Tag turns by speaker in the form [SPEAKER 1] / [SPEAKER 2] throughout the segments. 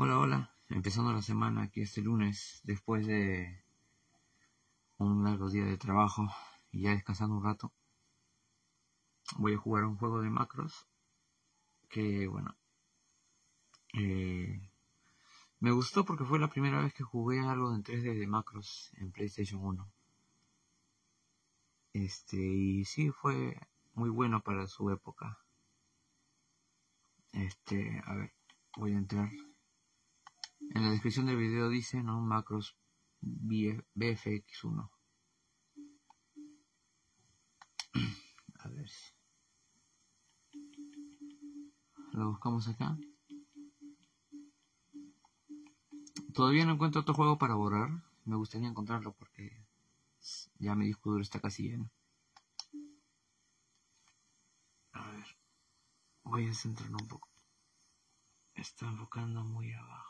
[SPEAKER 1] Hola, hola. Empezando la semana aquí este lunes, después de un largo día de trabajo y ya descansando un rato. Voy a jugar un juego de macros que, bueno, eh, me gustó porque fue la primera vez que jugué algo en 3D de macros en PlayStation 1. Este, y sí, fue muy bueno para su época. Este, a ver, voy a entrar. En la descripción del video dice, ¿no? Macros BFX1. A ver. Lo buscamos acá. Todavía no encuentro otro juego para borrar. Me gustaría encontrarlo porque ya mi disco duro está casi lleno. A ver. Voy a centrarlo un poco. Está enfocando muy abajo,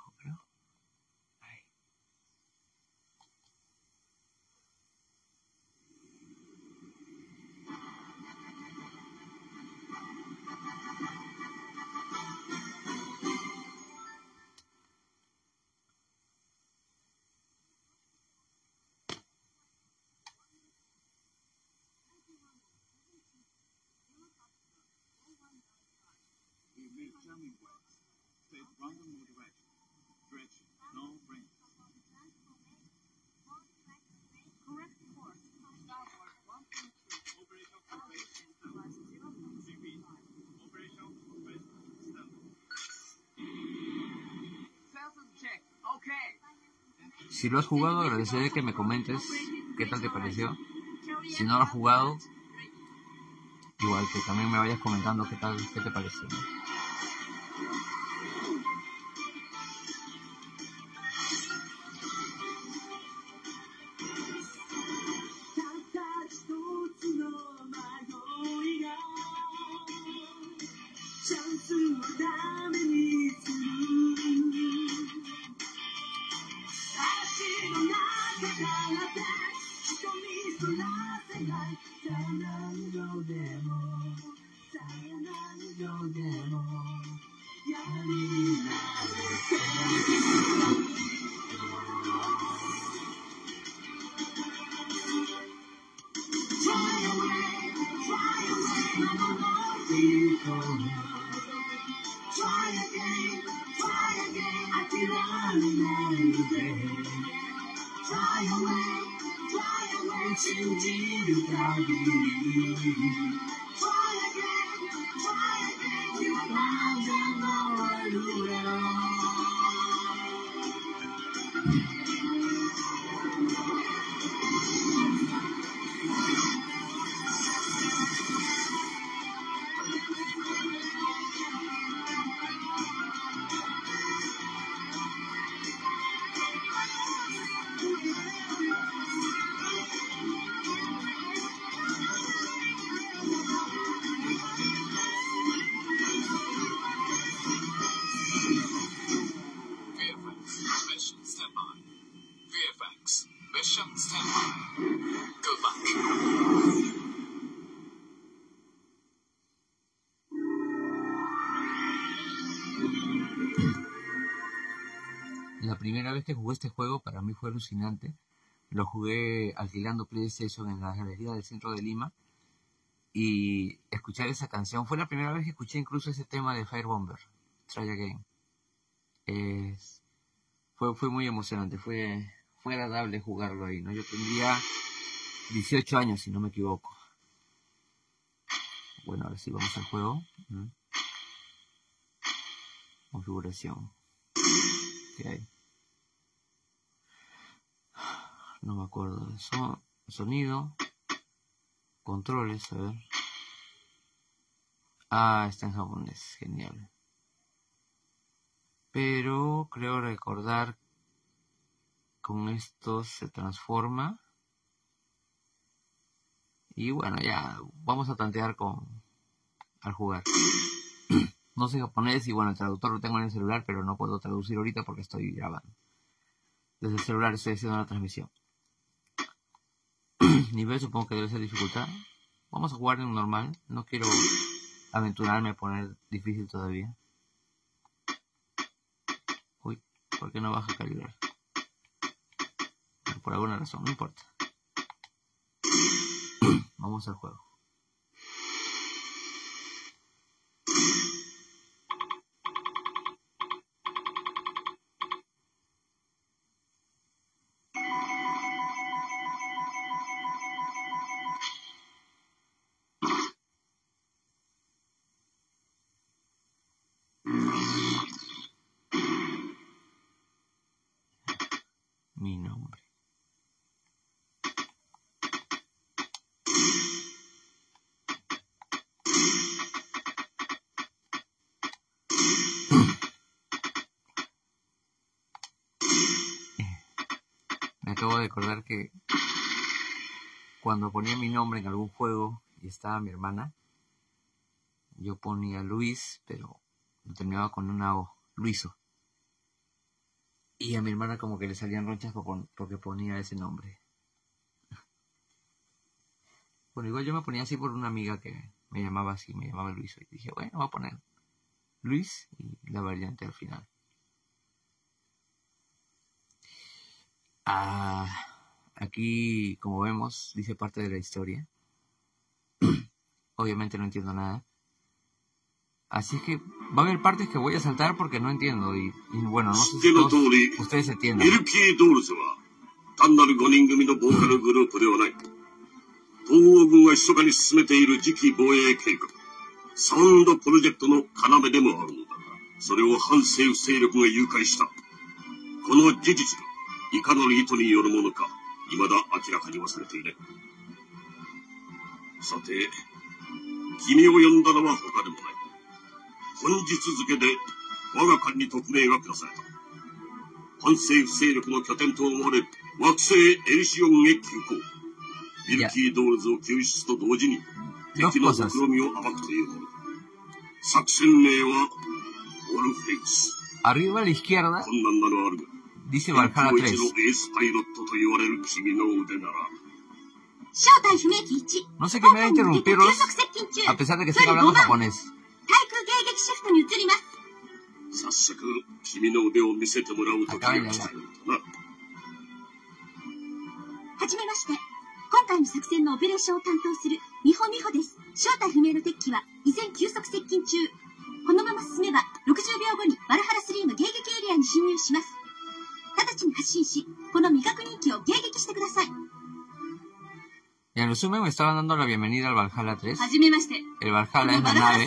[SPEAKER 1] Si lo has jugado, agradeceré que me comentes qué tal te pareció. Si no lo has jugado, igual que también me vayas comentando qué tal, qué te pareció. Fly away, fly away to deep without you. Jugué este juego para mí fue alucinante. Lo jugué alquilando PlayStation en la galería del centro de Lima. Y escuchar esa canción fue la primera vez que escuché incluso ese tema de Firebomber, Try Again. Es, fue, fue muy emocionante, fue, fue agradable jugarlo ahí, ¿no? Yo tendría 18 años, si no me equivoco. Bueno, ahora sí vamos al juego. Configuración. ¿Qué hay? No me acuerdo de eso. Sonido. Controles, a ver. Ah, está en japonés, genial. Pero creo recordar con esto se transforma. Y bueno, ya vamos a tantear con al jugar. no sé japonés y bueno, el traductor lo tengo en el celular, pero no puedo traducir ahorita porque estoy grabando. Desde el celular estoy haciendo la transmisión. Nivel supongo que debe ser dificultad. Vamos a jugar en normal. No quiero aventurarme a poner difícil todavía. Uy. ¿Por qué no baja calibrar? Por alguna razón, no importa. Vamos al juego. Mi nombre. Me acabo de acordar que cuando ponía mi nombre en algún juego y estaba mi hermana, yo ponía Luis, pero lo terminaba con una O, Luiso. Y a mi hermana como que le salían ronchas porque ponía ese nombre. Bueno, igual yo me ponía así por una amiga que me llamaba así, me llamaba Luiso. Y dije, bueno, voy a poner Luis y la variante al final. Ah, aquí, como vemos, dice parte de la historia. Obviamente no entiendo nada. Así que va a haber partes que voy a saltar porque no entiendo. Y, y bueno, no sé si todos ustedes
[SPEAKER 2] ミ
[SPEAKER 1] entiendan.
[SPEAKER 2] ルキードールズは、単なる5人組のボーカルグループではない。東欧軍が密かに進めている次期防衛計画、サウンドプロジェクトの要でもあるのだが、それを反政府勢力が誘拐した。この事実が、いかなる意図によるものか、未だ明らかにはされていない。さて、君を呼んだのは他でもない。本日付で、我が艦に特命が下された。反政府勢力の拠点と思われる惑星エリシオンへ急行。ミルキードールズを救出と同時に敵の.目論みを暴くというもの。作戦名はオルフェイス。
[SPEAKER 1] Arriba a la izquierda
[SPEAKER 2] 困難なのはあるが、
[SPEAKER 1] dice
[SPEAKER 2] 天
[SPEAKER 1] Valhalla
[SPEAKER 2] 空一
[SPEAKER 1] 3.
[SPEAKER 2] のエースパイロットと言われる君の腕なら、
[SPEAKER 3] 正体不明機1。
[SPEAKER 1] No sé qué me va a
[SPEAKER 3] 香港に向けて
[SPEAKER 1] interrumpirlos
[SPEAKER 3] 急速接近中。
[SPEAKER 1] a pesar de que
[SPEAKER 3] 距
[SPEAKER 1] estoy
[SPEAKER 3] 離
[SPEAKER 1] hablando
[SPEAKER 3] 5番
[SPEAKER 1] japonés.
[SPEAKER 3] 対空迎撃シフトに移ります。
[SPEAKER 2] 早速、君の腕を見せてもらう時が来たようだな。
[SPEAKER 3] はじめまして。今回の作戦のオペレーションを担当する美穂美穂です。正体不明の敵機は依然急速接近中。このまま進めば60秒後にバルハラ3の迎撃エリアに侵入します。直ちに発進し、この未確認機を迎撃してください。
[SPEAKER 1] Y en resumen, me estaban dando la bienvenida al Valhalla 3. El Valhalla es la nave.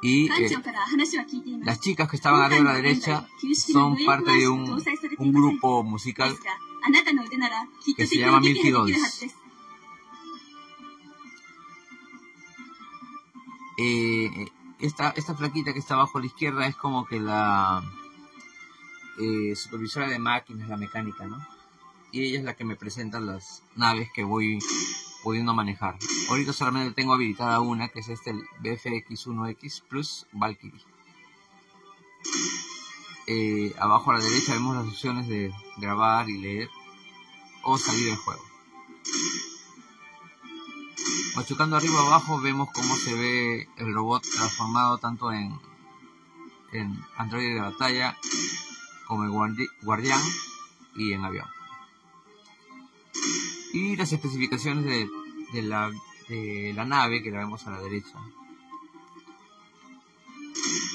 [SPEAKER 1] Y eh, las chicas que estaban arriba a la derecha son parte de un, un grupo musical que se llama Milky
[SPEAKER 3] Dolls. Eh,
[SPEAKER 1] eh, esta, esta flaquita que está abajo a la izquierda es como que la supervisora de máquinas, la mecánica, ¿no? Y ella es la que me presenta las naves que voy pudiendo manejar. Ahorita solamente tengo habilitada una, que es este el BFX1X Plus Valkyrie. Eh, abajo a la derecha vemos las opciones de grabar y leer o salir del juego. Machucando arriba abajo vemos cómo se ve el robot transformado tanto en, en androide de batalla como en guardi- guardián y en avión y las especificaciones de, de, la, de la nave que la vemos a la derecha.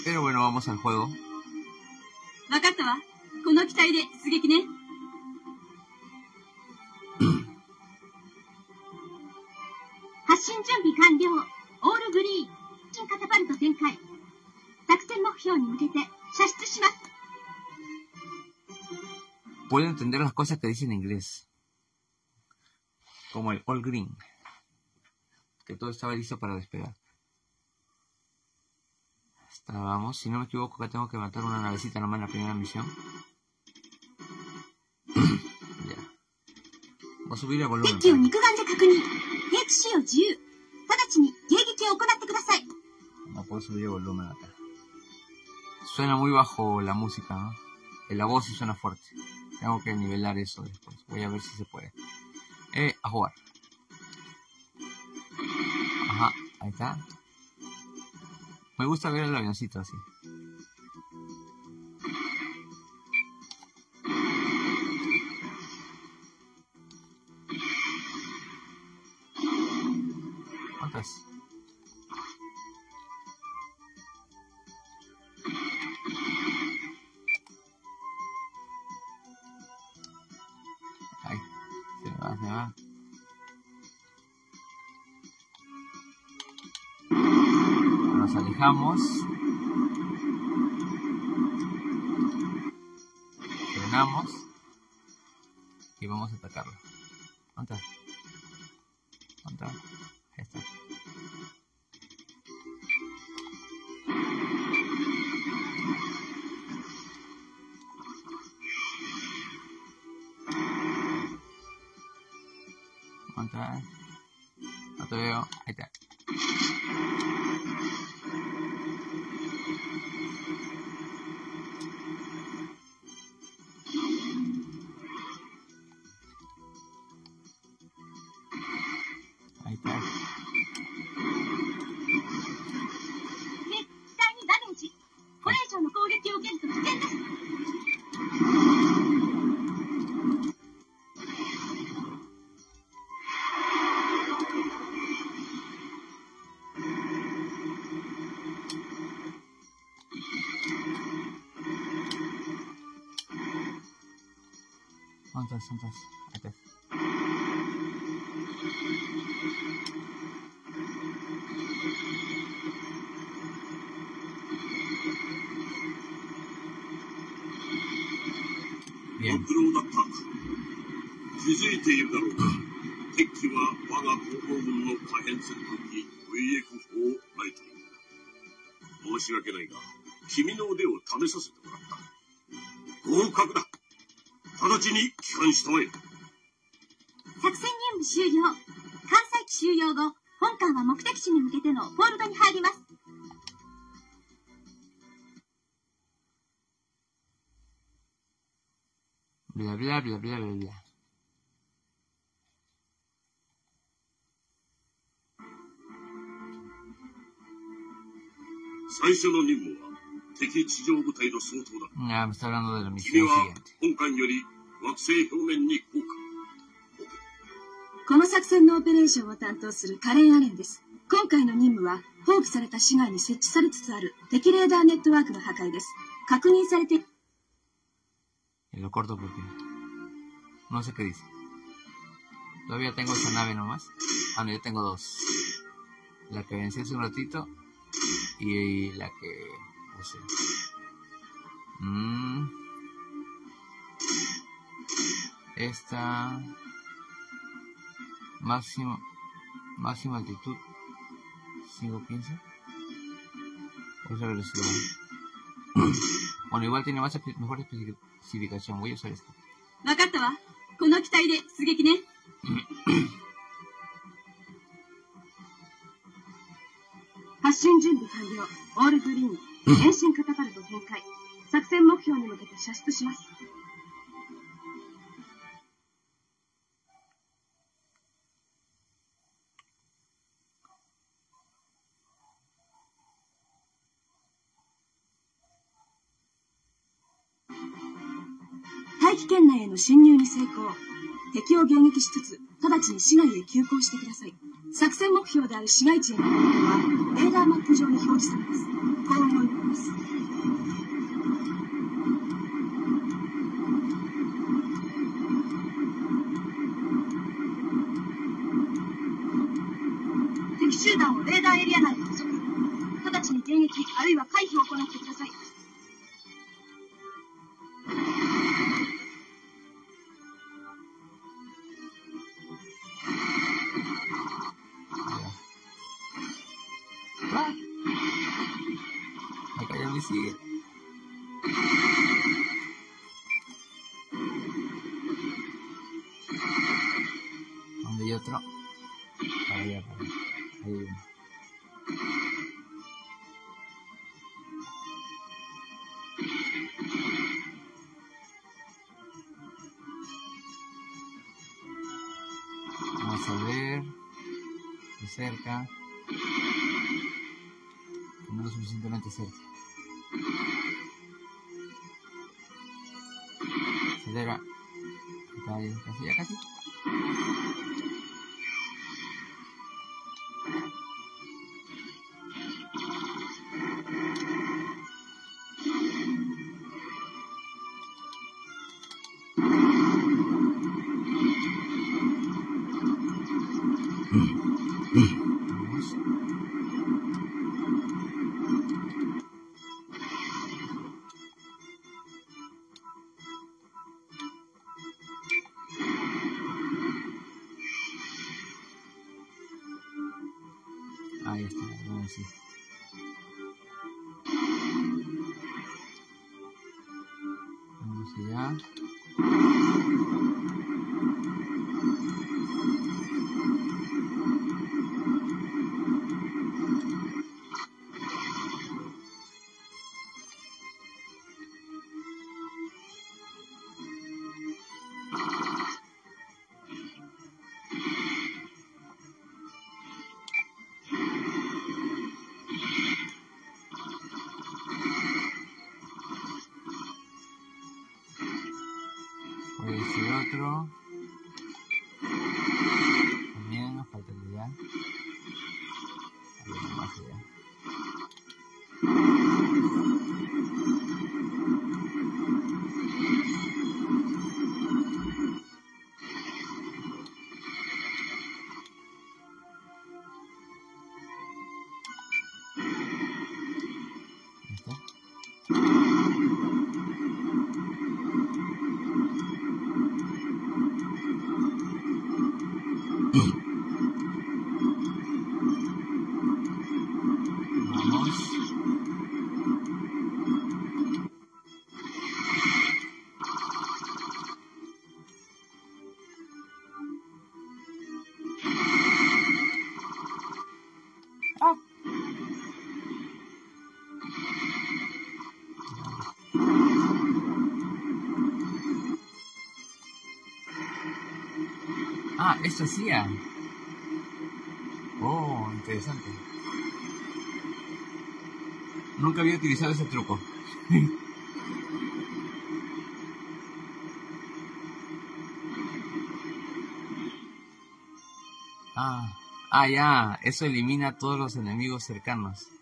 [SPEAKER 1] Pero bueno, vamos al juego. Puedo entender las cosas que dice en inglés como el All Green, que todo estaba listo para despegar. Estábamos, si no me equivoco, que tengo que matar una navecita nomás en la primera misión. ya. Voy a subir el volumen. No puedo subir el volumen acá. Suena muy bajo la música, ¿no? La voz sí suena fuerte. Tengo que nivelar eso después. Voy a ver si se puede. Eh, a jugar. Ajá, ahí está. Me gusta ver el avioncito así. Nos alejamos. Frenamos. Y vamos a atacarlo. ¿Dónde está? ¿Dónde está? Ahí está. ¿Dónde está? No te veo. Ahí está. ¿Dónde estás? ¿Dónde estás? Ahí está. Bien.
[SPEAKER 2] ご苦労だった。気づいているだろうか。敵機は我が後方軍の可変戦闘機 VF4 ライトニング。申し訳ないが、君の腕を試させた。
[SPEAKER 1] Ya, me está hablando de la
[SPEAKER 2] 君
[SPEAKER 1] misión
[SPEAKER 2] は
[SPEAKER 1] siguiente.
[SPEAKER 2] 本艦より惑星表面に降下。
[SPEAKER 4] この作戦のオペレーションを担当するカレン・アレンです。今回の任務は、放棄された市街に設置されつつある敵レーダーネットワークの破壊です。確認されて、
[SPEAKER 1] Y lo corto porque no sé qué dice. Todavía tengo esa nave nomás. Ah, no, yo tengo dos. La que vencí hace un ratito y la que usé. Mm. Esta máximo máxima altitud 515 o esa velocidad bueno igual tiene más mejor especificación voy a usar esto
[SPEAKER 3] わかったわ。この機体で出撃ね。
[SPEAKER 4] 発進準備完了。オールグリーン。遠心カタパルト展開。作戦目標に向けて射出します。大気圏内への侵入に成功。敵を迎撃しつつ、直ちに市街へ急行してください。作戦目標である市街地への航行は、レーダーマップ上に表示されます。幸運を祈ります。敵集団をレーダーエリア内に捕捉。直ちに迎撃、あるいは回
[SPEAKER 1] cerca. No suficientemente cerca. Acelera. Casi, casi, ya casi. Ser otro. Hacía. Oh, interesante. Nunca había utilizado ese truco. ah, ah, ya. Eso elimina a todos los enemigos cercanos.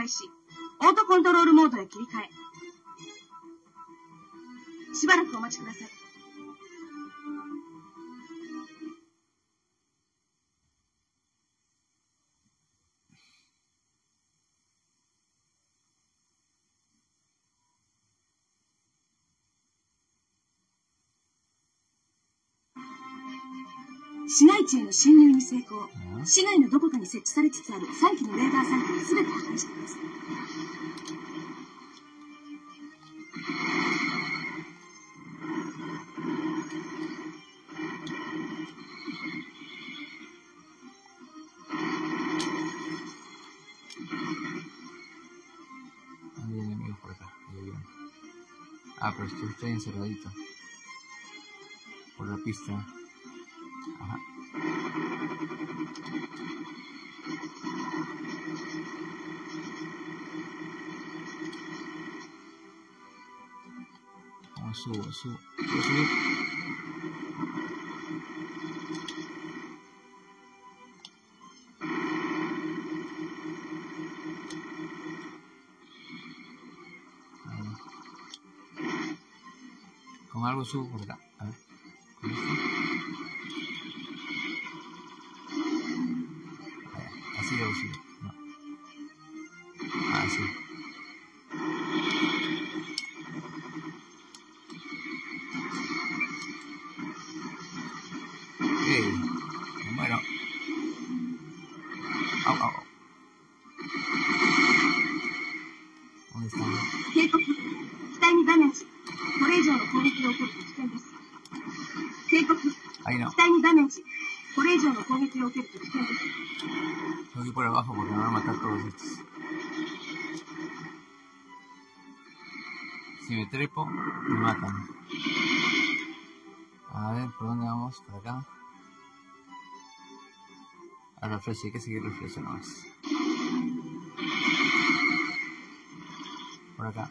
[SPEAKER 4] 開始。オートコントロールモードへ切り替え。しばらくお待ちください。地への侵入に成功。市内のどこかに設置されつつある3のレーダーサイトをて破壊しています
[SPEAKER 1] Ah, pero estoy, estoy. Ajá. Vamos, subo, subo. Subo, subo. Ahí. Con algo subo por acá. Estos. Si me trepo, me matan. A ver, ¿por dónde vamos? Por acá. A la flecha, hay que seguir la flecha nomás. Por acá.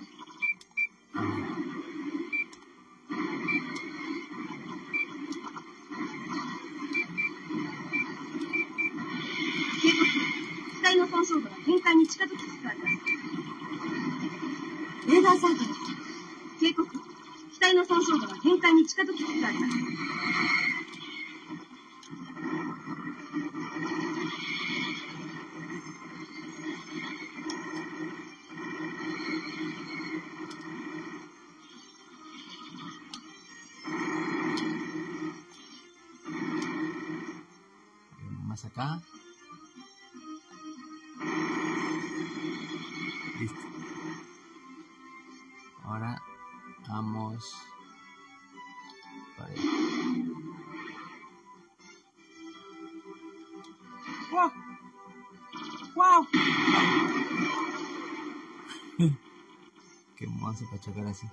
[SPEAKER 1] Para chocar así.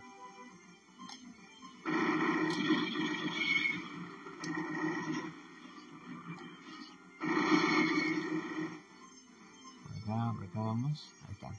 [SPEAKER 1] Por acá, por acá vamos. Ahí está.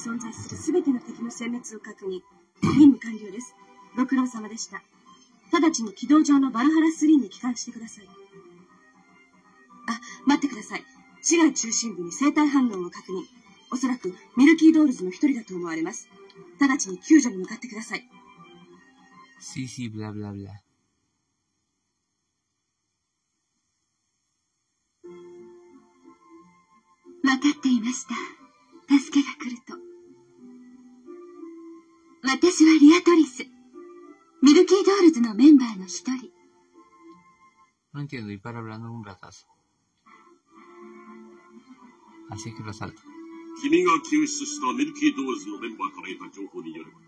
[SPEAKER 4] 存在するすべての敵の殲滅を確認。任務完了です。ご苦労様でした。直ちに軌道上のバルハラ3に帰還してください。あ、待ってください。市街中心部に生体反応を確認。おそらくミルキードールズの一人だと思われます。直ちに救助に向かってください。
[SPEAKER 1] Sí, sí, bla, bla, bla.
[SPEAKER 3] 分か私はリアトリス。ミルキードールズのメンバーの一人。
[SPEAKER 1] No entiendo, y para hablando un ratazo. Así que lo salto.
[SPEAKER 2] 君が救出したミルキードールズのメンバーから得た情報によれば、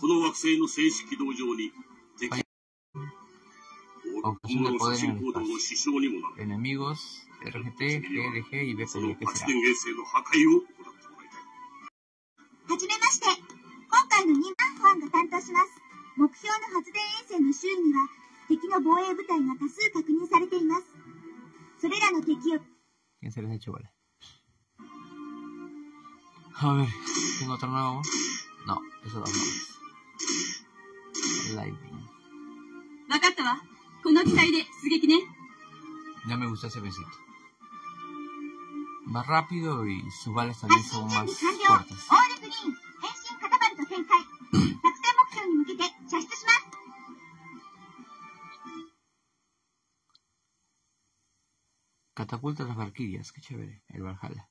[SPEAKER 2] この惑星の静止軌道上に敵
[SPEAKER 1] はい
[SPEAKER 2] 大物の写真行動の支障にもなる。
[SPEAKER 1] Enemigos, RGT, GLG y
[SPEAKER 2] その
[SPEAKER 1] BPD, ¿qué
[SPEAKER 2] 発
[SPEAKER 1] será?
[SPEAKER 2] 電衛星の破壊を
[SPEAKER 1] hecho. A ver, tengo otro nuevo. No, eso no es. Lightning. Ya me gusta ese besito. Va rápido y sus balas también son más fuertes. Catapulta las Valkyrias, qué chévere, el Valhalla.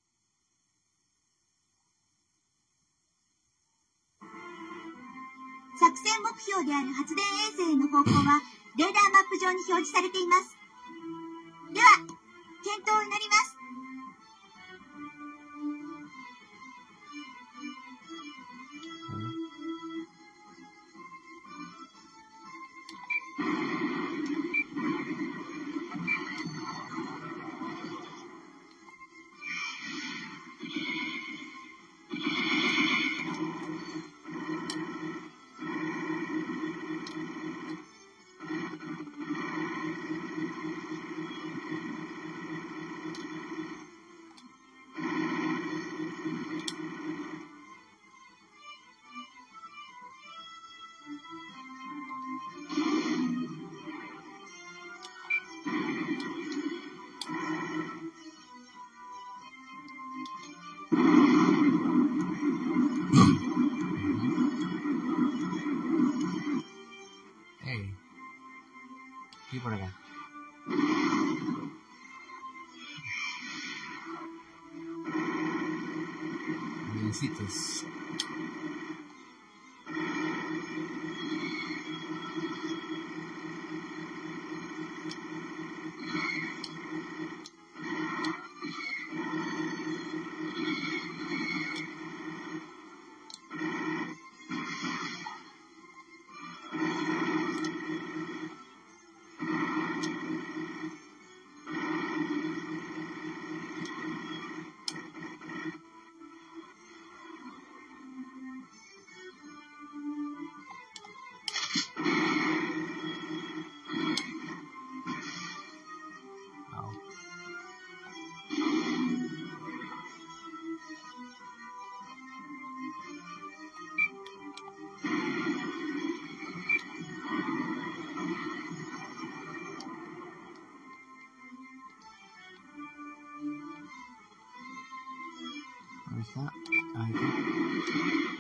[SPEAKER 1] した。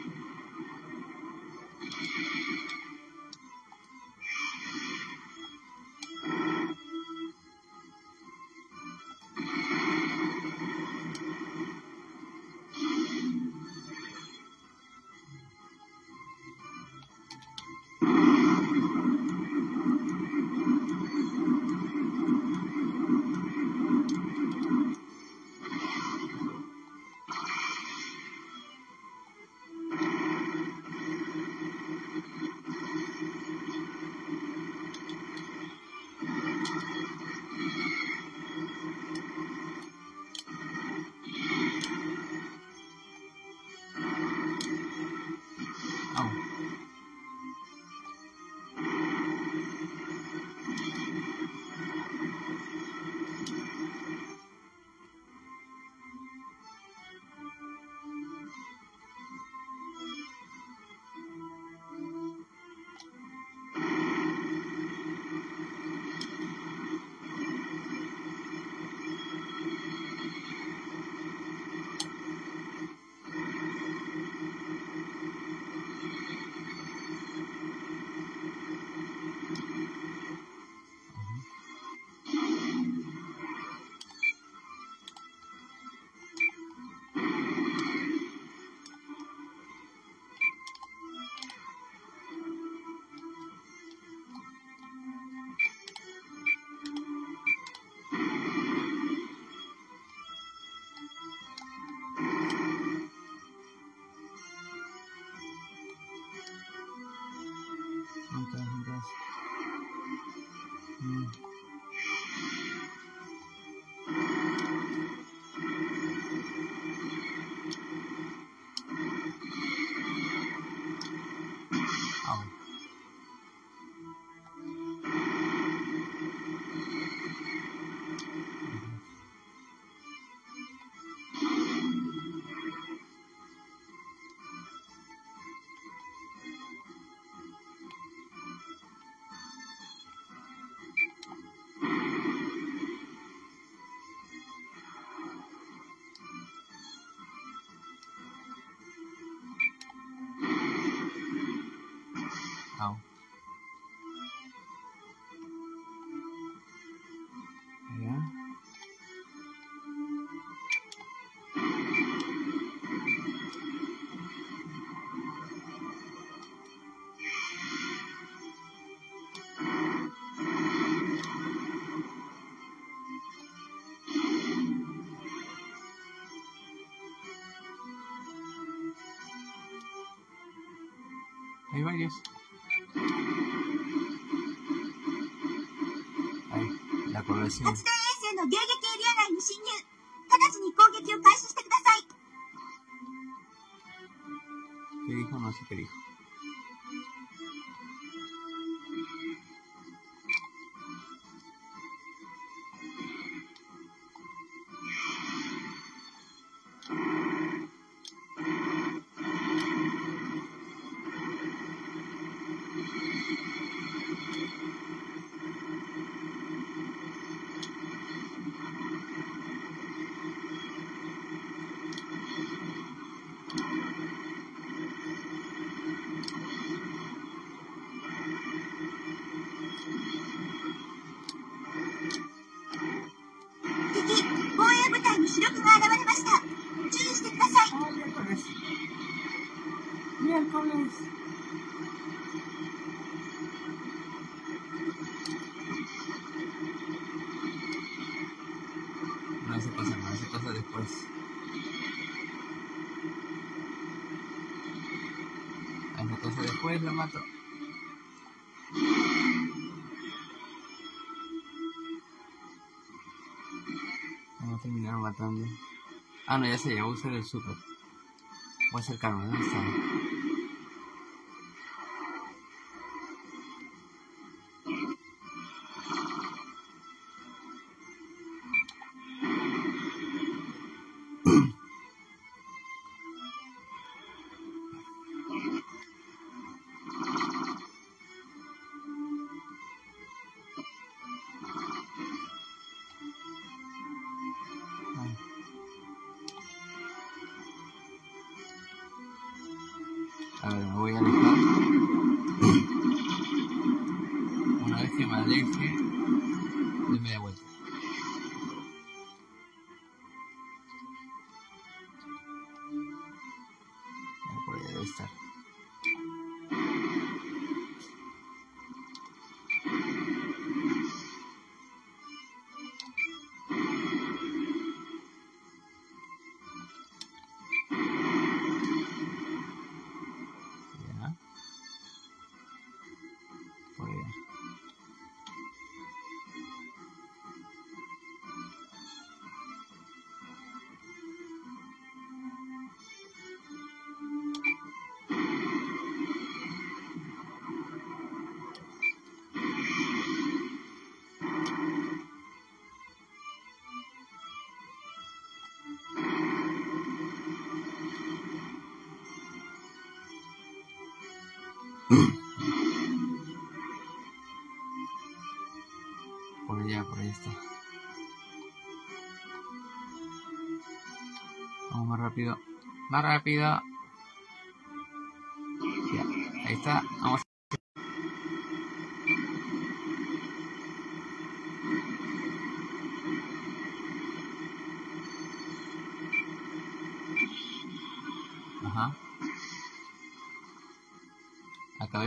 [SPEAKER 1] Varios. Ahí, la colección.
[SPEAKER 3] 発電衛星の迎撃エリア内に侵入直ちに攻撃を開始してください
[SPEAKER 1] ¿Qué dijo? No sé qué dijo. Vamos a terminar matando. Ah, no, ya sé, ya voy a usar el super. Voy a acercarme, ¿dónde está? Voy a alejar. Una vez que me aleje, Por allá, por ahí está. Vamos más rápido. Más rápido. Ya, ahí está.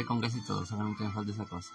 [SPEAKER 1] Acabé con casi todo, solamente me falta esa cosa.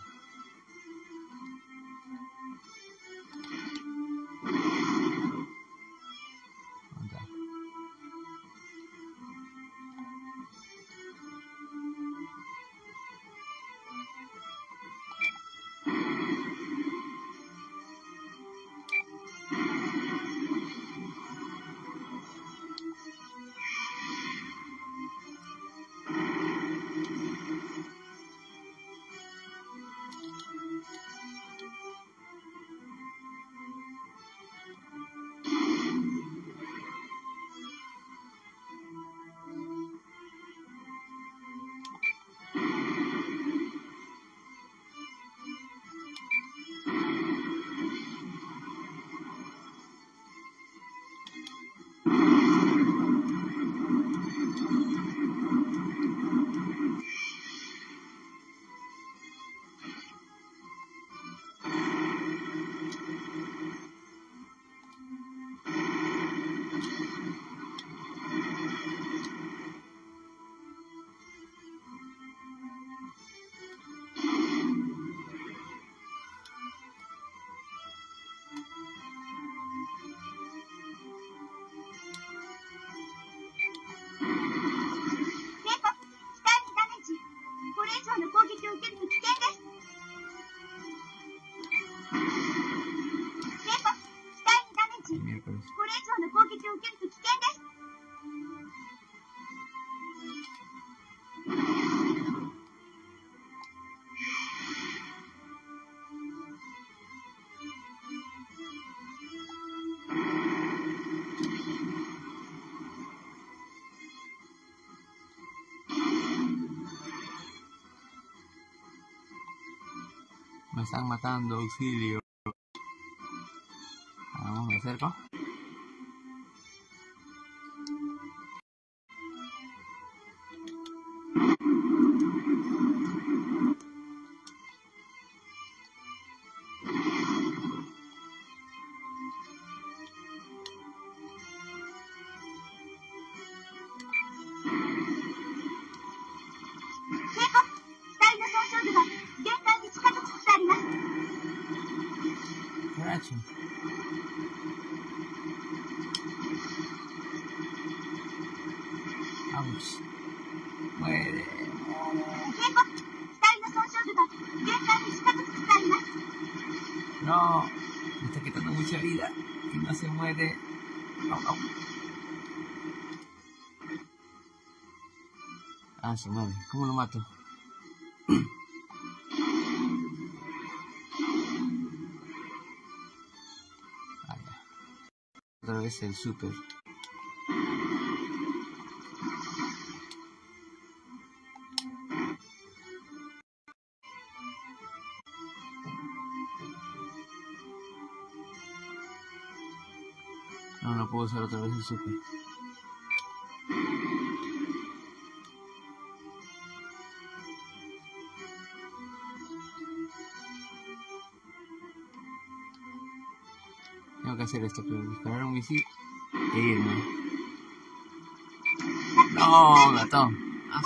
[SPEAKER 1] Están matando, auxilio. Vamos, me acerco. Ah, se mueve. ¿Cómo lo mato? Otra vez el super. No, no puedo usar otra vez el super. Hacer esto, pero disparar un misil e irme. No, gatón. Ah,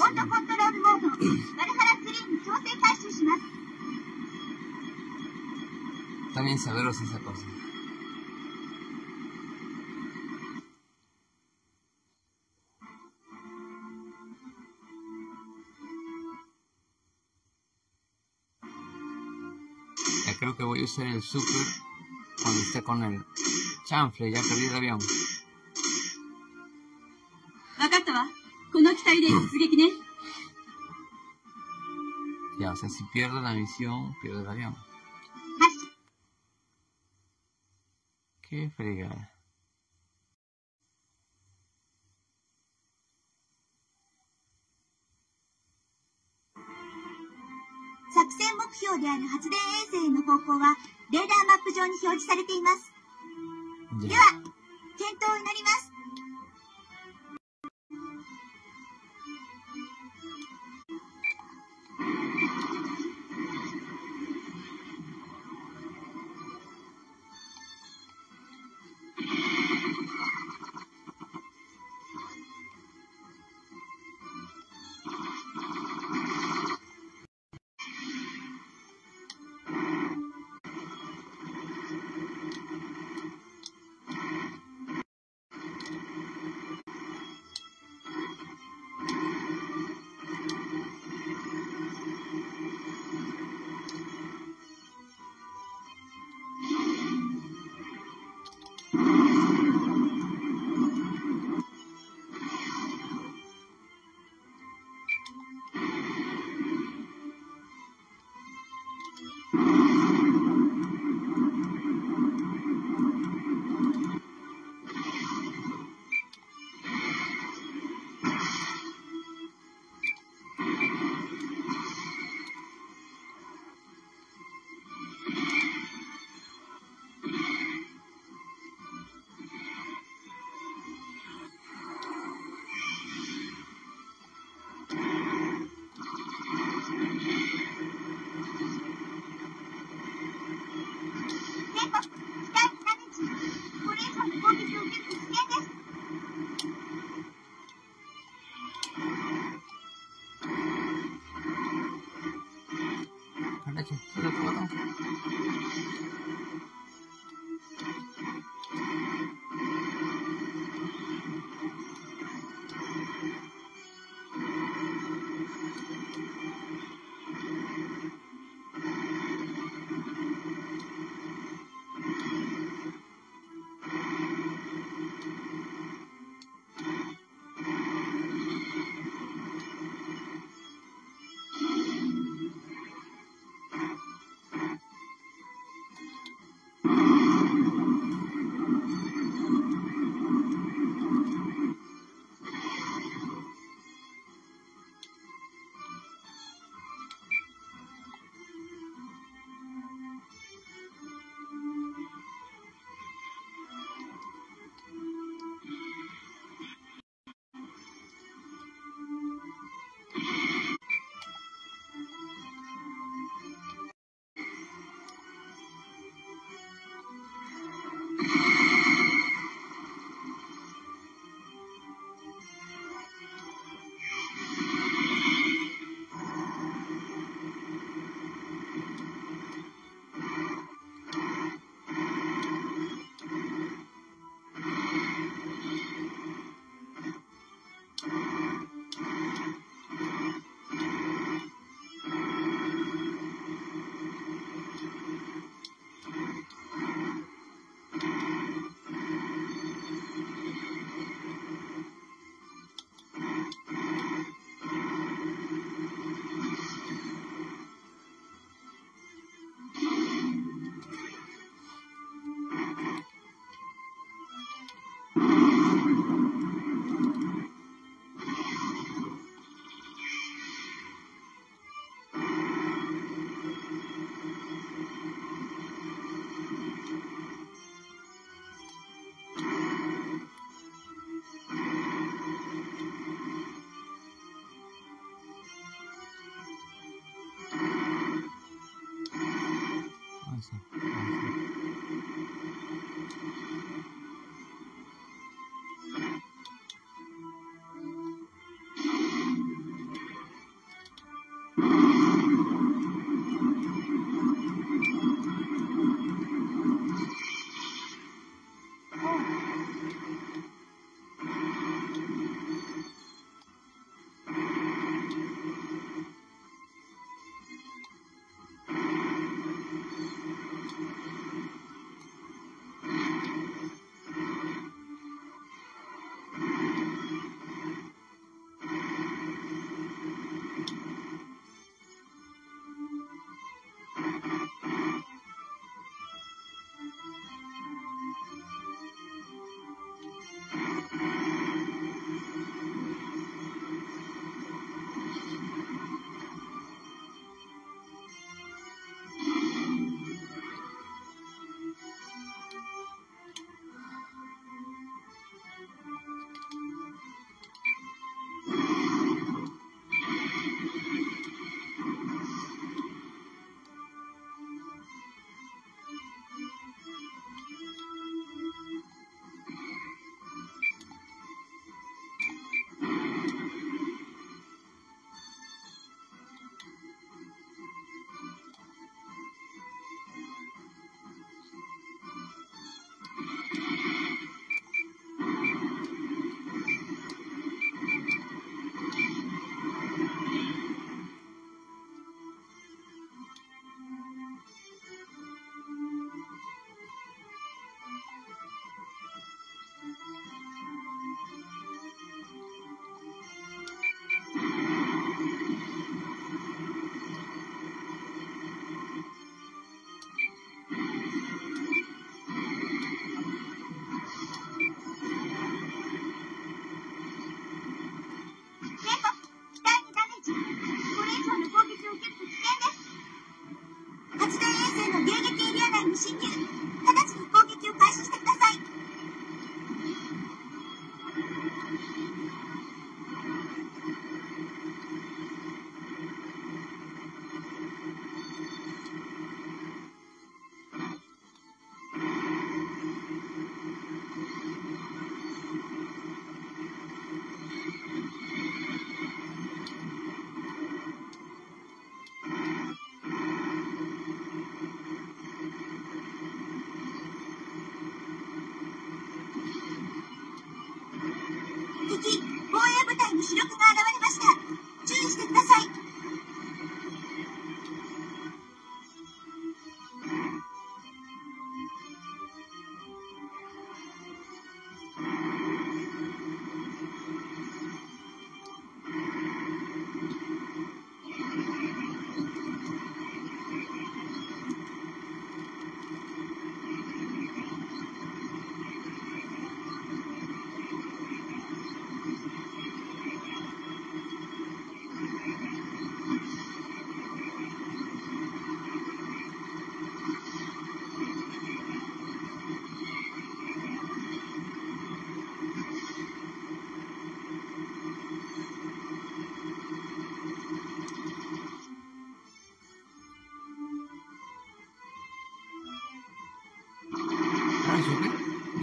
[SPEAKER 1] Está bien sabrosa esa cosa. Ya creo que voy a usar el super cuando esté con el chanfle, ya perdí el avión. Ya, o sea, si pierdo la misión, pierdo el avión. Qué fregada.
[SPEAKER 3] 作戦目標である発電衛星の方向はに表示されています。では、検討になります。なるほど。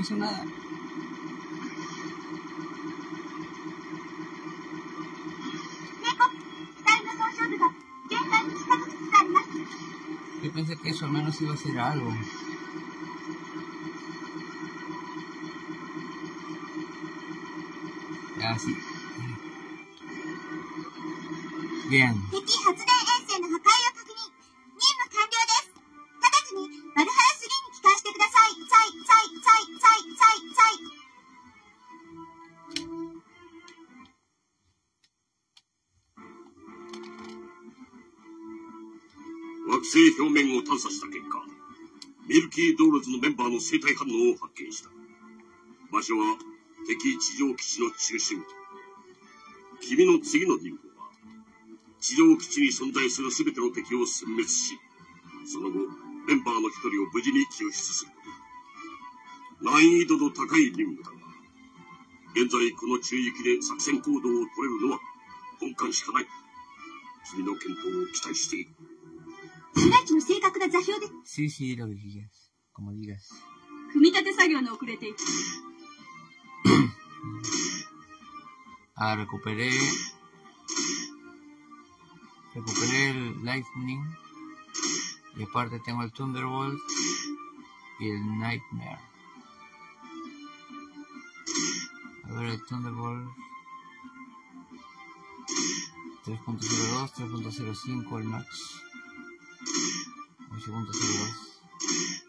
[SPEAKER 1] Hizo nada. Yo pensé que eso al menos iba a ser algo. Ya, sí. Bien.
[SPEAKER 3] の
[SPEAKER 2] 生体反応を発見した。場所は敵地上基地の中心部。君の次の任務は、地上基地に存在する全ての敵を殲滅し、その後、メンバーの一人を無事に救出すること。難易度の高い任務だが、現在この中域で作戦行動を取れるのは本艦しかない。君の検討を期待している。
[SPEAKER 3] 市街地の正確な座標で、
[SPEAKER 1] Sí, como digas. ah, recuperé. Recuperé el Lightning. Y aparte tengo el Thunderbolt y el Nightmare. A ver, el Thunderbolt. 3.02, 3.05 el match. 8.02.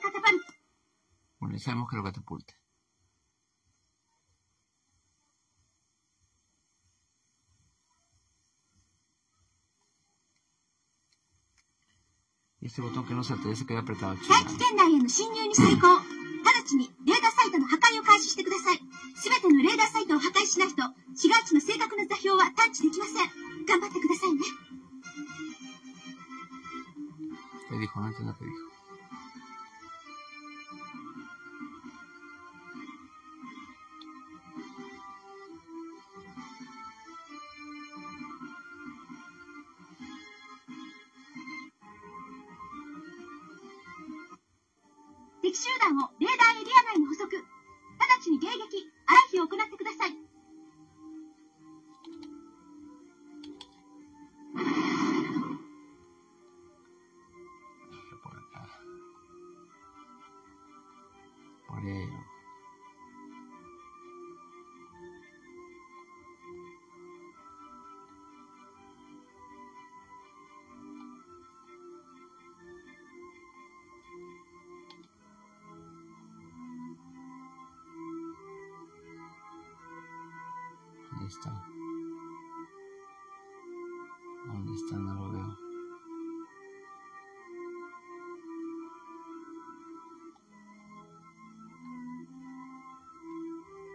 [SPEAKER 3] カタパルト。
[SPEAKER 1] Bueno, ya sabemos que lo catapulta. Y este botón que no salta, ya se queda apretado,
[SPEAKER 3] 大開始してください。すべてのレーダーサイトを破壊しないと、市街地の正確な座標は探知できません。頑張ってくださいね。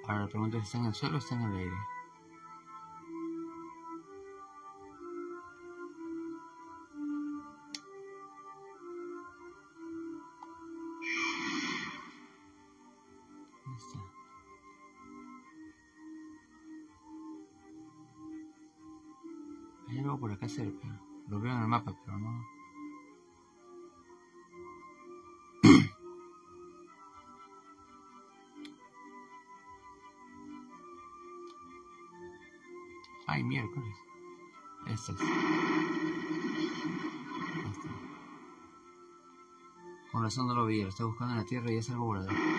[SPEAKER 1] Ahora la pregunta es está en el suelo o está en el aire. Hay algo por acá cerca. Lo estaba buscando en la tierra y es algo volador.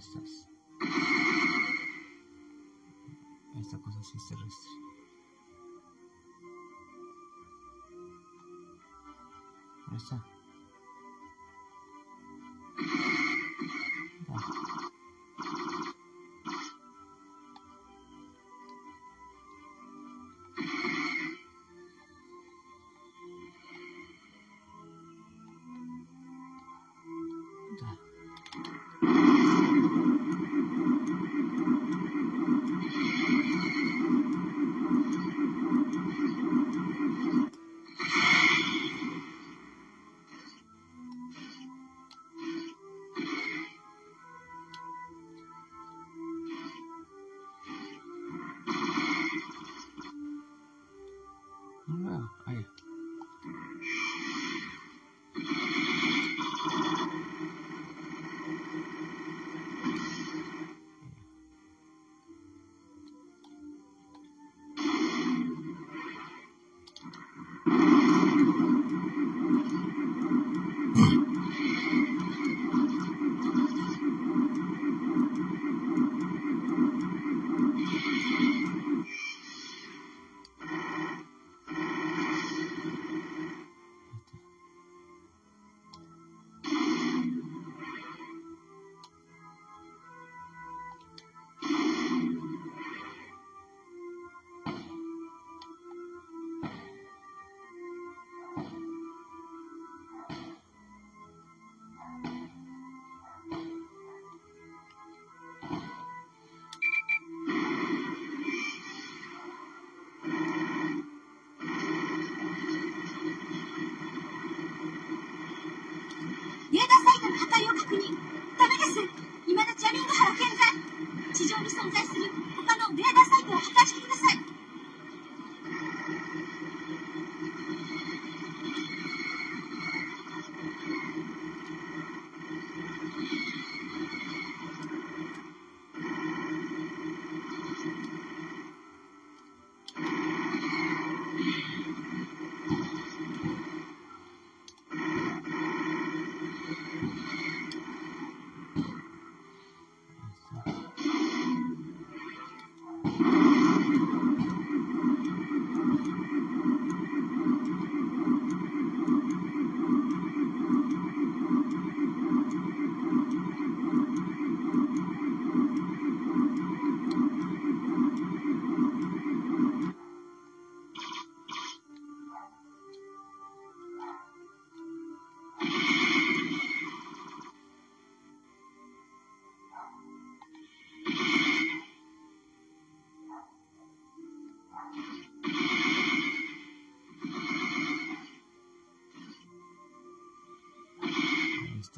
[SPEAKER 1] ¿Dónde estás? Esta cosa sí es terrestre. ¿Dónde está?
[SPEAKER 3] 你就不像在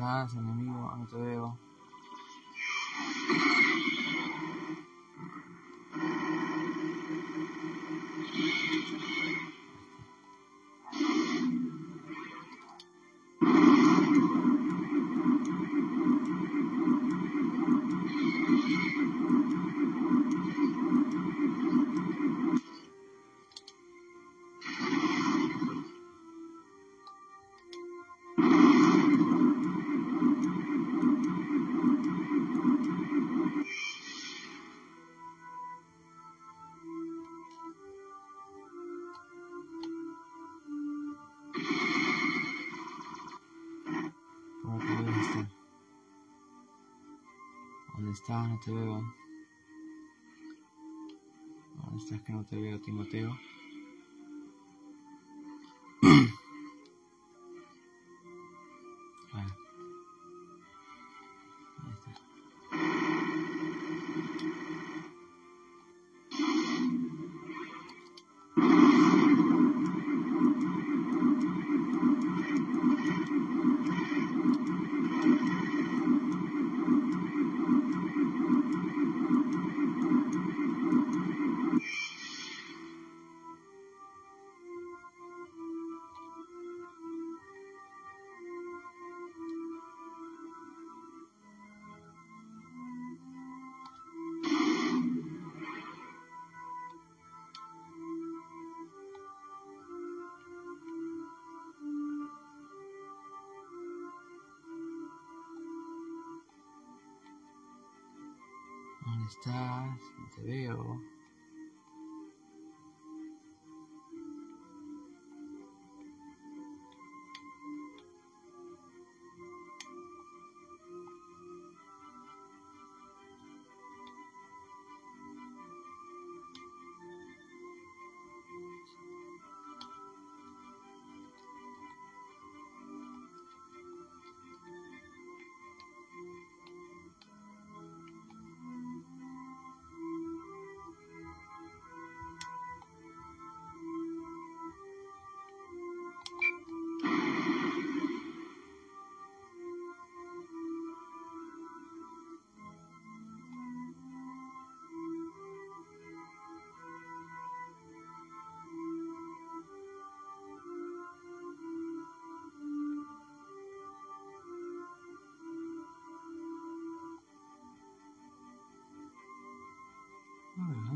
[SPEAKER 1] ¿Dónde estás, enemigo? Te veo. ¿Dónde estás que no te veo, Timoteo? Estás? Te veo.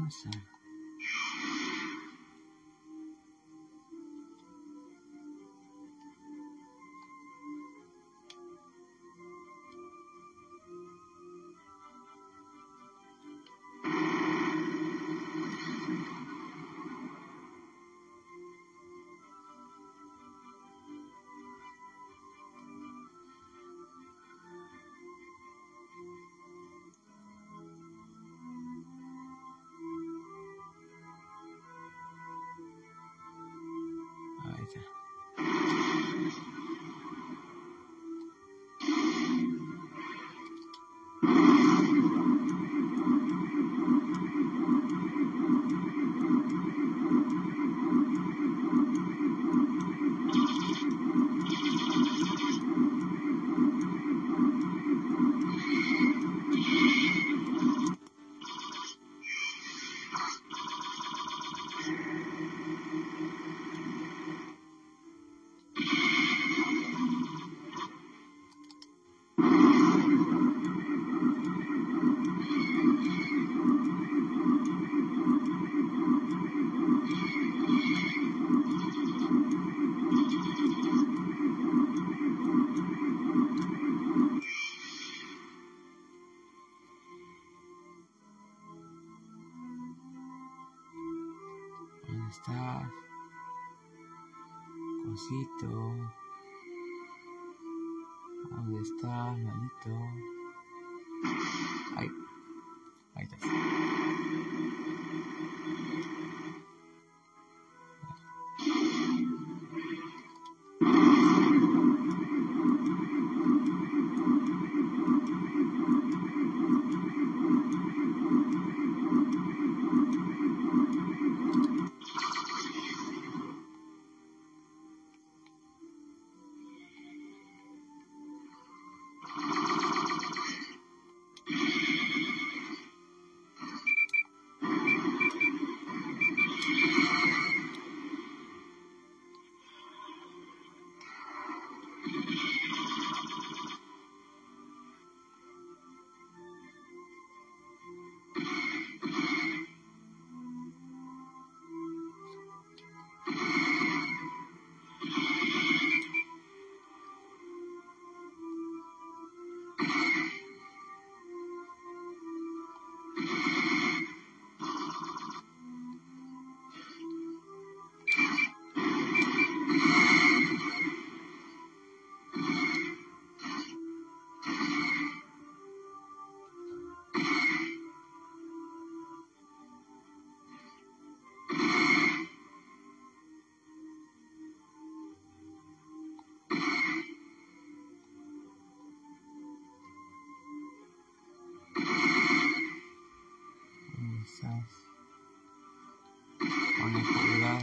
[SPEAKER 1] No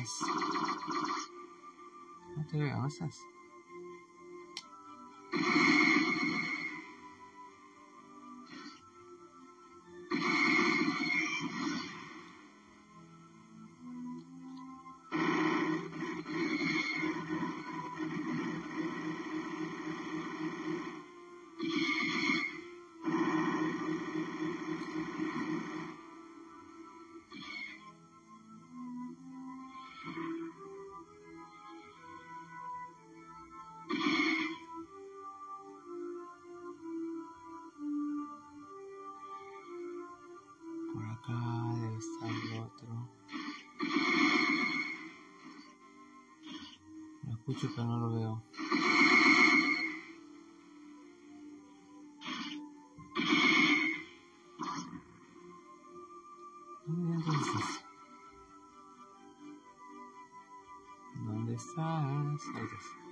[SPEAKER 1] nice. What do you, what's this? Sounds this.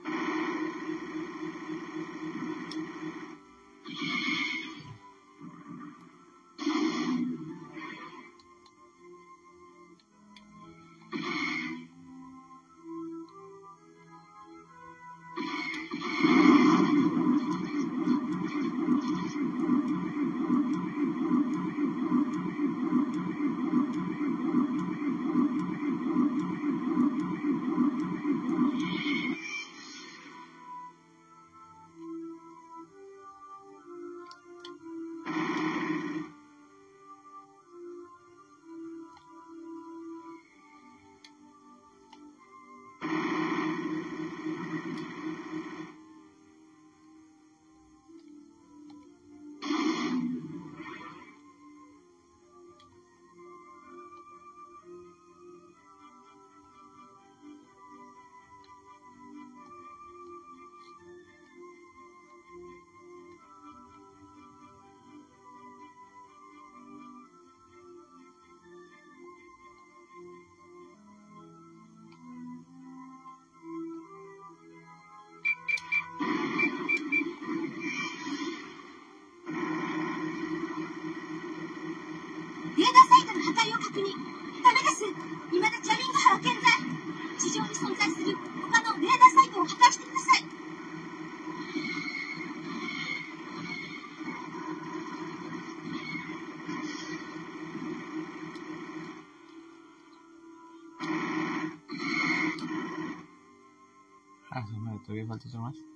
[SPEAKER 1] ます。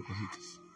[SPEAKER 3] ようこです。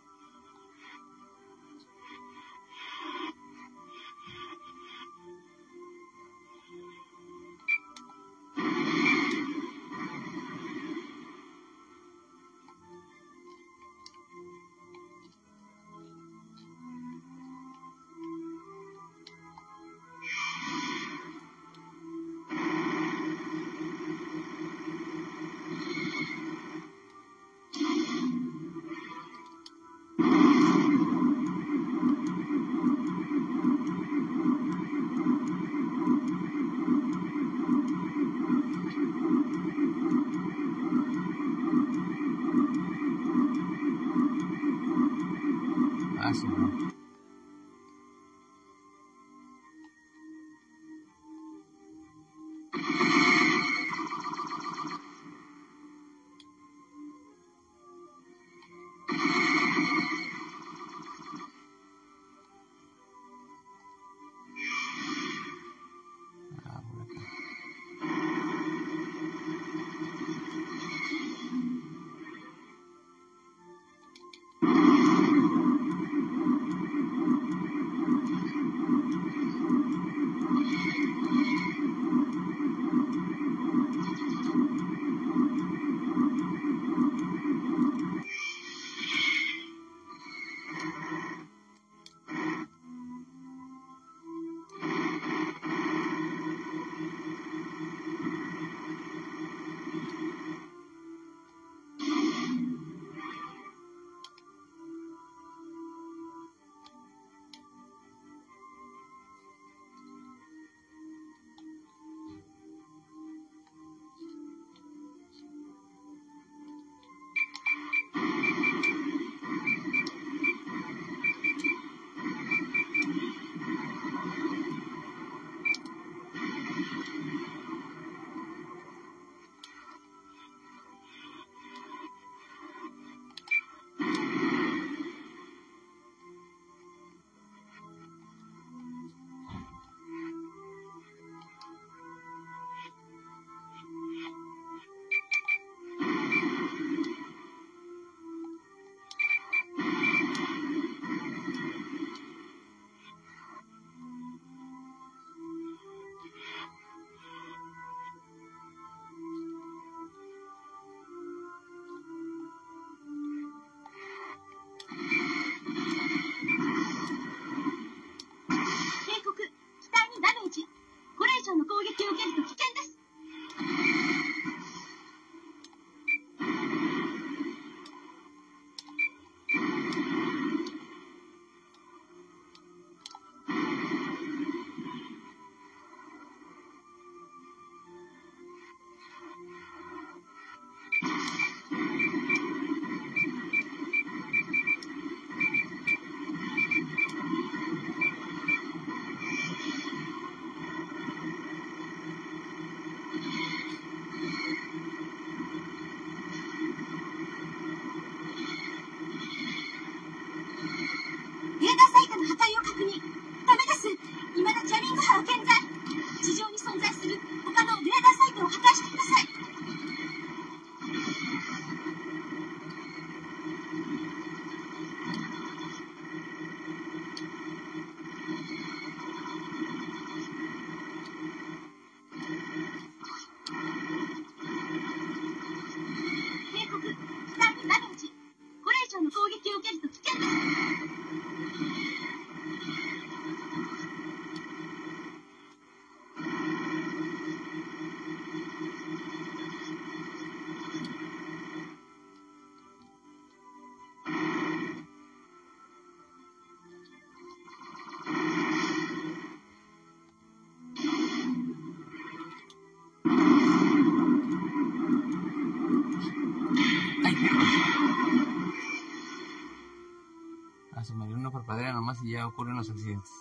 [SPEAKER 1] ocurren los accidentes.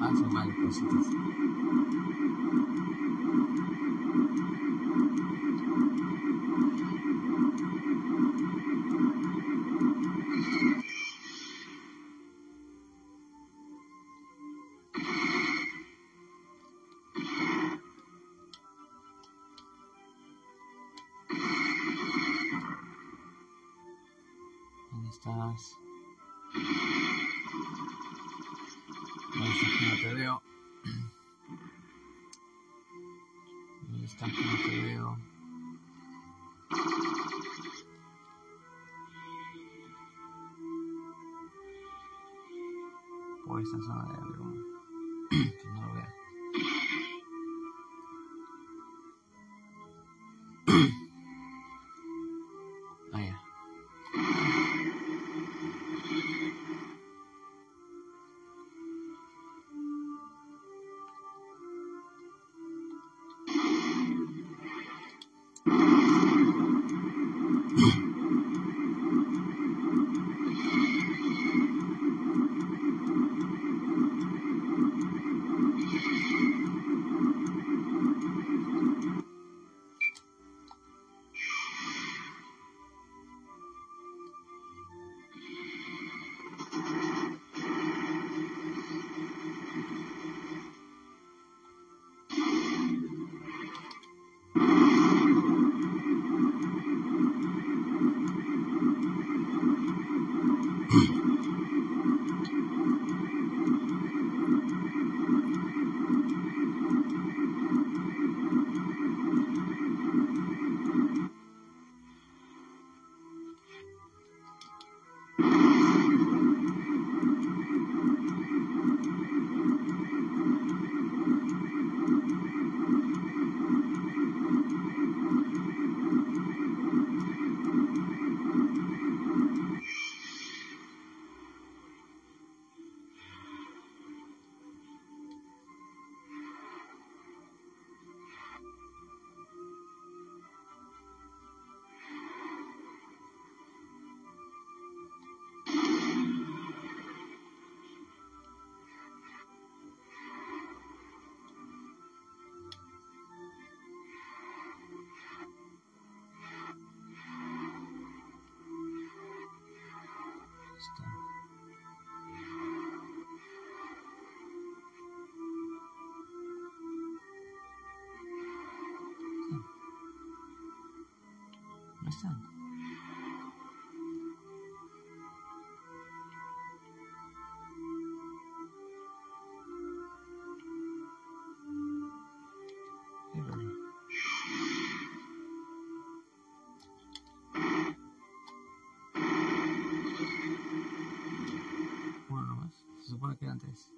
[SPEAKER 1] Ah, estabas. Estás no te veo. No te veo. Santo. Uno nomás. Se supone que eran tres.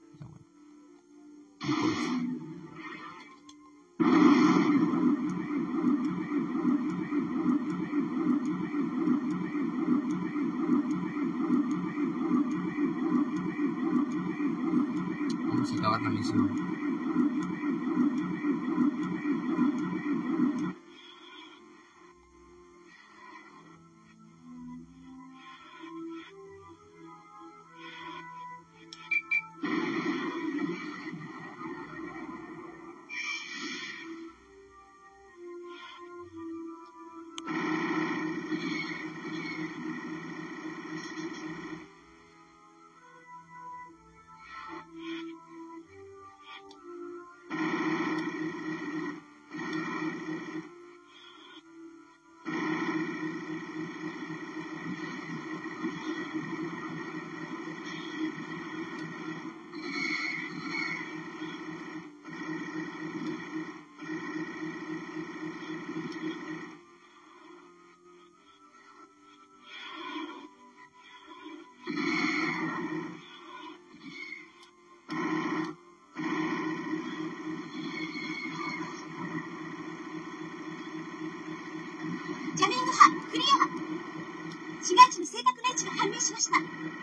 [SPEAKER 3] 菜。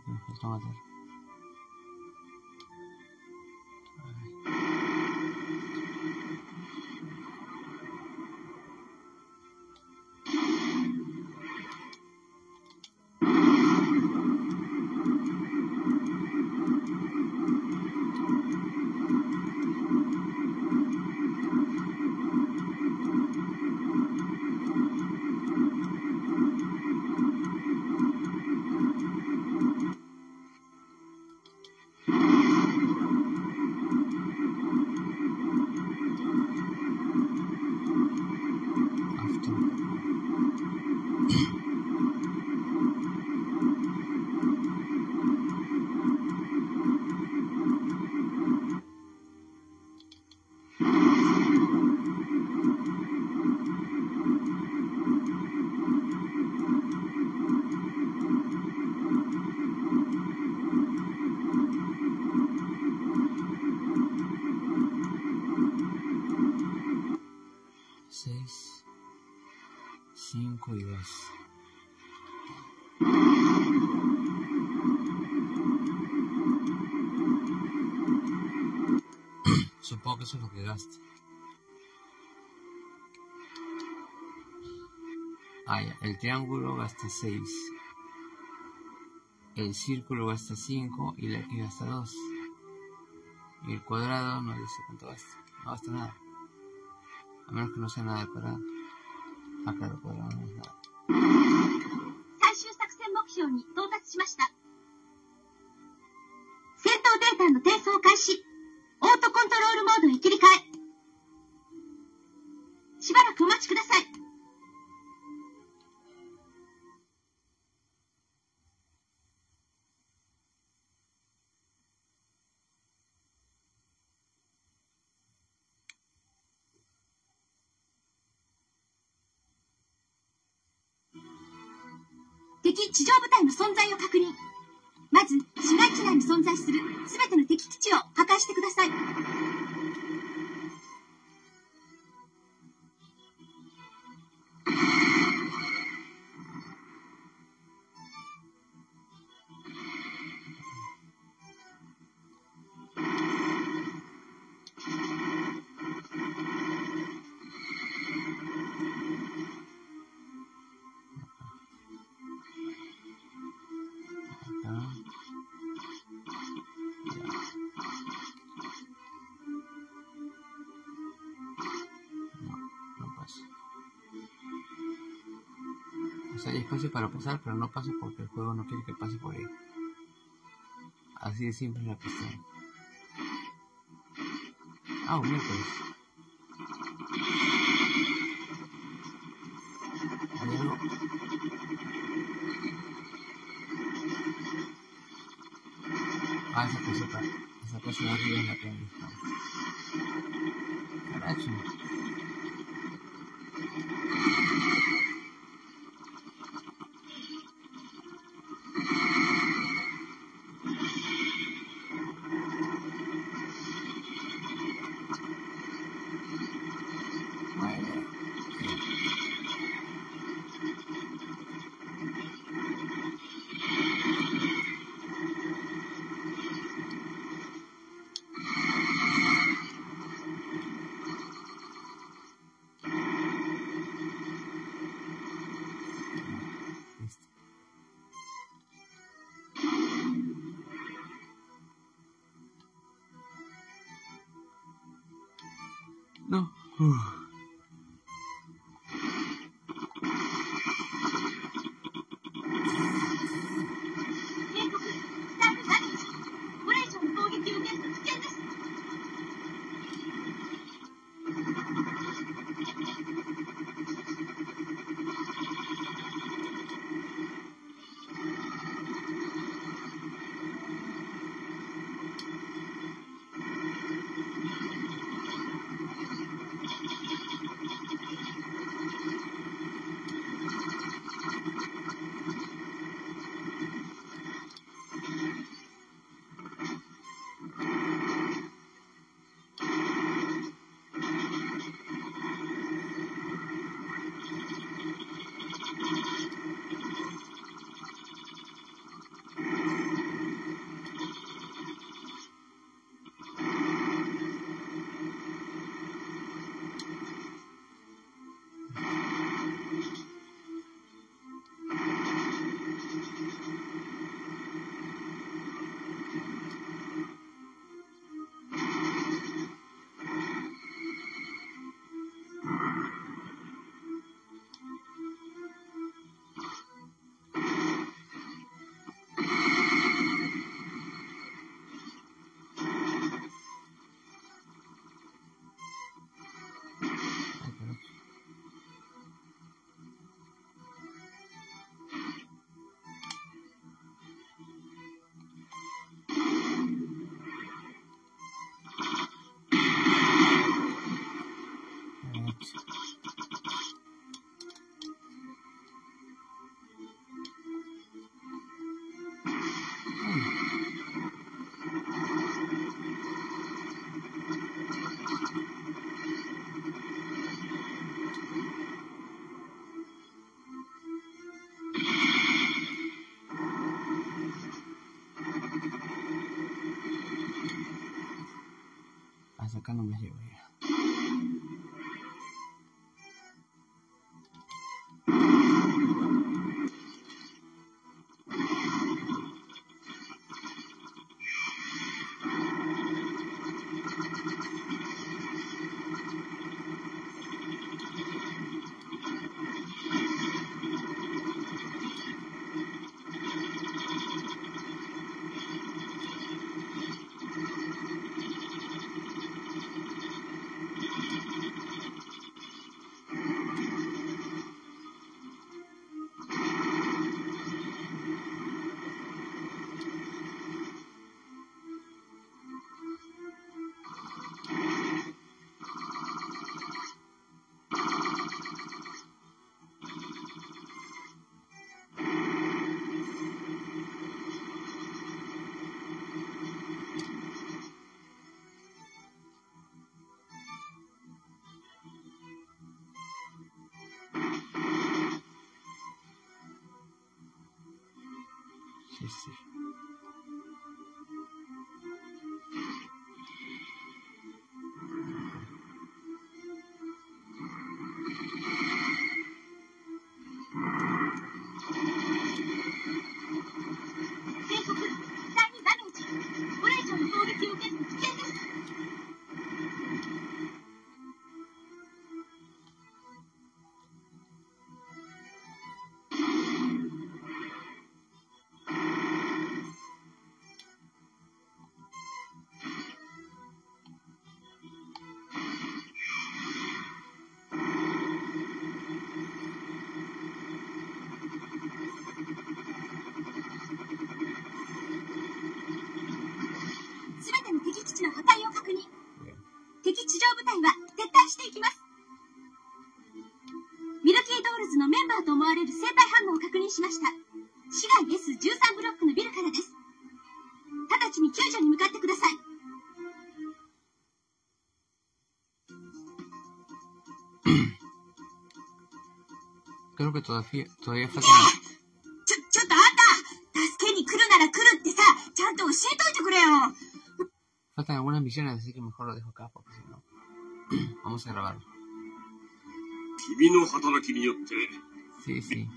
[SPEAKER 1] Lo que me faltó matar. Ah. El triángulo gasta 6. El círculo gasta 5 y la X gasta 2. Y el cuadrado no dice cuánto gasta. No gasta nada. A menos que no sea nada de cuadrado. Ah, claro, cuadrado no es nada.
[SPEAKER 3] 敵地上部隊の存在を確認。まず、市街地内に存在する全ての敵基地を破壊してください。
[SPEAKER 1] Pero no paso porque el juego no quiere que pase por ahí. Así de simple la cuestión. Ah, un miércoles. Hay algo. Sí, Creo que todavía, todavía falta...
[SPEAKER 3] ちょ、ちょっとあんた助けに来るなら来るってさ、ちゃんと教えといてくれよ
[SPEAKER 1] Faltan algunas misiones, así que mejor lo dejo acá, porque si no... Vamos a grabar.
[SPEAKER 2] 君の働きによって
[SPEAKER 1] Sí, sí.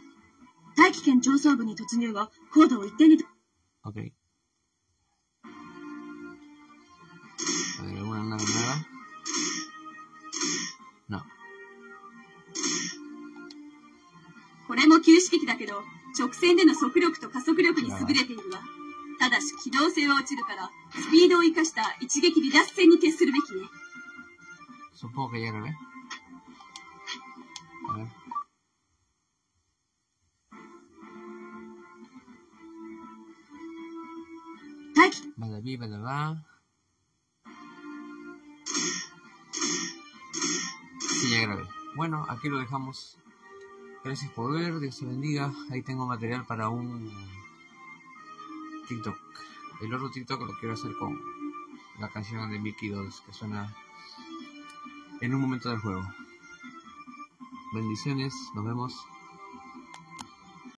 [SPEAKER 4] 大気圏上層部に突入後、高度を一定に動性は落ちるから、スピードを生かした一撃離脱戦に徹するべきね。
[SPEAKER 1] Supongo que ya lo ve. A ver. Badabí, badabá. Sí, ya grabé. Bueno, aquí lo dejamos. Gracias por ver, Dios te bendiga. Ahí tengo material para un TikTok. El otro TikTok lo quiero hacer con la canción de Mickey 2 que suena en un momento del juego. Bendiciones, nos vemos.